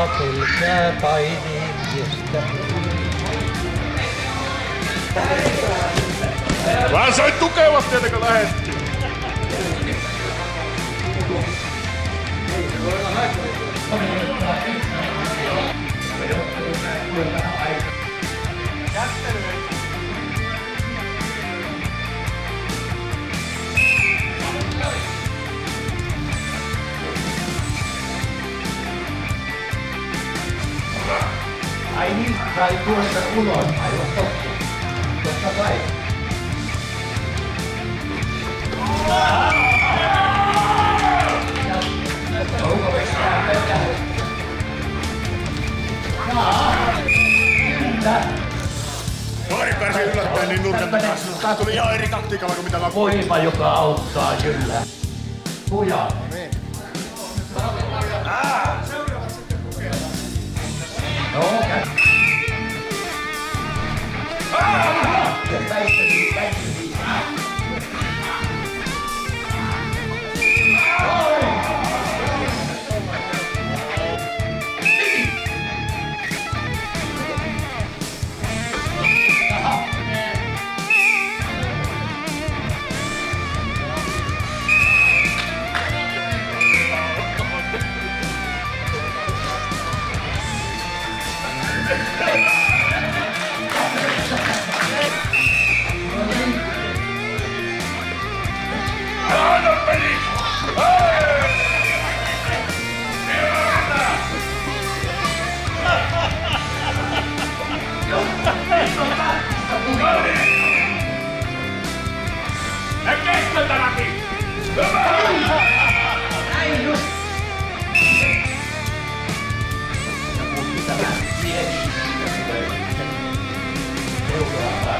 Kuka pelkää painimiestä? Vähän sait tukevasti ennen kuin lähettiin. Ai niin, sai tuosta ulos, aivan totta. Totta kai. Onko mistään pöytää? Jaa, kyllä. Kaveri pääsi yllättäen niin nurkan takaisin. Tää tuli ihan eri taktiikalla kuin mitä mä Voima, joka auttaa kyllä. Puja. Joo, käy. Väistänyt,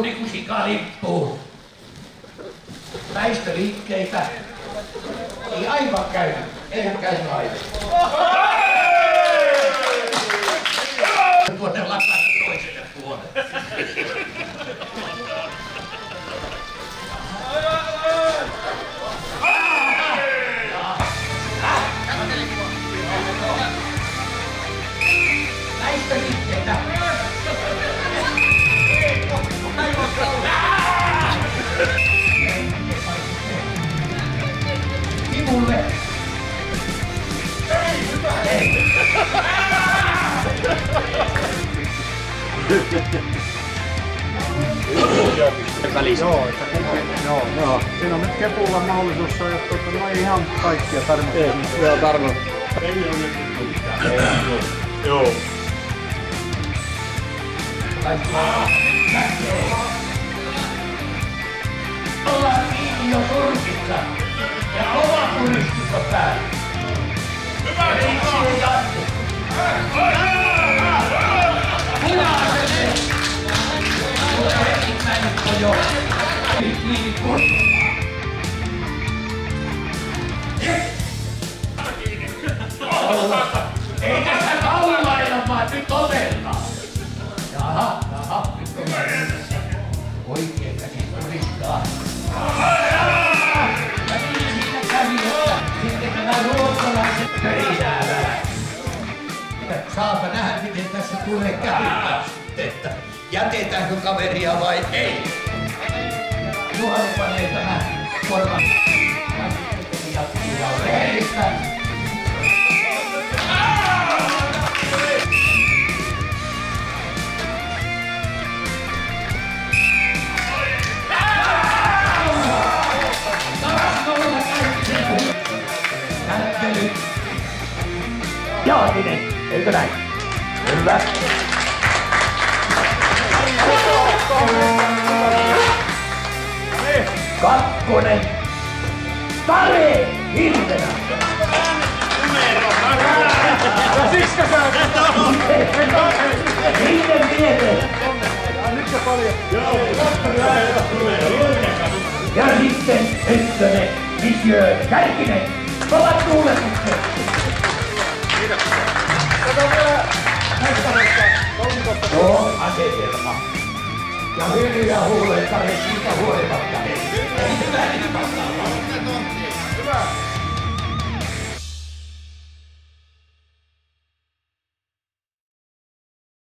niin kuin sika lippuu. Väistöliikkeitä. Ei aivan käy. Eihän käy aivan. Joo, että kepu, joo, joo. Siinä on nyt kepulla mahdollisuus saada tuota, no ei ihan kaikkia tarvitse. Ei, Joo, Tarmo. Joo. Ollaan kiinni jo surkissa. Ja puristus on päällä. Hyvä ei. Punaiselle. Mutta ensimmäinen Saapa nähdä, miten tässä tulee käymään jätetäänkö kaveria vai ei. Tuhan yang pandai tenang Tuhan Yo, đi này, để cái này, đứng đó. Kakkonen. Tare! Hirvenä! Ja siksi sä Viiden miehen. Nyt se paljon. Ja sitten ykkönen, Monsieur Kärkinen. Kovat tuuletukset. Kato vielä mestareista kolmikosta. Joo, asetelma. Ja hyviä huuleita siitä huolimatta.